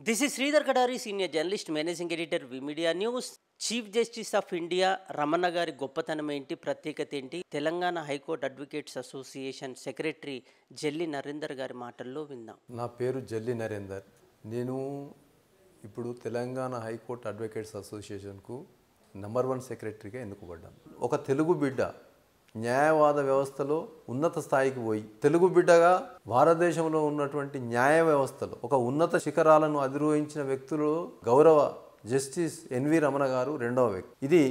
This is Sridhar Kadari senior journalist managing editor V media news chief justice of India Ramana గారి గొప్పతనం ఏంటి ప్రత్యేకత ఏంటి Telangana high court advocates association secretary Jalli Narender గారి మాటల్లో విందాం నా పేరు జల్లి నరేందర్. నేను ఇప్పుడు తెలంగాణ హైకోర్టు అడ్వకేట్స్ అసోసియేషన్కు నంబర్ వన్ సెక్రటరీగా ఎన్నుకోబడ్డాను. ఒక తెలుగు బిడ్డ న్యాయవాద వ్యవస్థలో ఉన్నత స్థాయికి పోయి తెలుగు బిడ్డగా భారతదేశంలో ఉన్నటువంటి న్యాయ వ్యవస్థలో ఒక ఉన్నత శిఖరాలను అధిరోహించిన వ్యక్తులు గౌరవ జస్టిస్ ఎన్వి రమణ గారు రెండవ వ్యక్తి. ఇది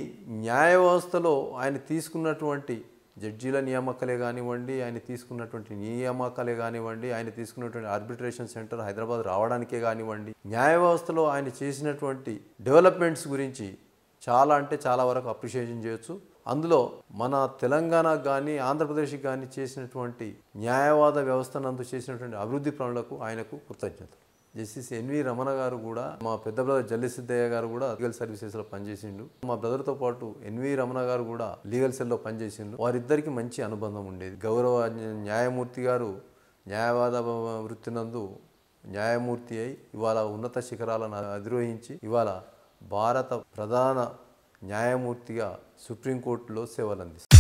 న్యాయ వ్యవస్థలో ఆయన తీసుకున్నటువంటి జడ్జీల నియామకాలే కానివ్వండి ఆయన తీసుకున్నటువంటి నియామకాలే కానివ్వండి ఆయన తీసుకున్నటువంటి ఆర్బిట్రేషన్ సెంటర్ హైదరాబాద్ రావడానికే కానివ్వండి న్యాయ వ్యవస్థలో ఆయన చేసినటువంటి డెవలప్మెంట్స్ గురించి చాలా అంటే చాలా వరకు అప్రిషియేషన్ చేయొచ్చు. అందులో మన తెలంగాణకు కానీ ఆంధ్రప్రదేశ్కి కానీ చేసినటువంటి న్యాయవాద వ్యవస్థ నందు చేసినటువంటి అభివృద్ధి పనులకు ఆయనకు కృతజ్ఞతలు జస్టిస్ ఎన్వి రమణ గారు కూడా మా పెద్ద బ్రదర్ జల్లి సిద్ధయ్య గారు కూడా లీగల్ సర్వీసెస్లో పనిచేసిండు. మా బ్రదర్తో పాటు ఎన్వి రమణ గారు కూడా లీగల్ సెల్లో పనిచేసిండు. వారిద్దరికి మంచి అనుబంధం ఉండేది. గౌరవ న్యాయమూర్తి గారు న్యాయవాద వృత్తినందు న్యాయమూర్తి అయి ఇవాళ ఉన్నత శిఖరాలను అధిరోహించి ఇవాళ భారత ప్రధాన న్యాయమూర్తిగా సుప్రీంకోర్టులో సేవలందిస్తారు.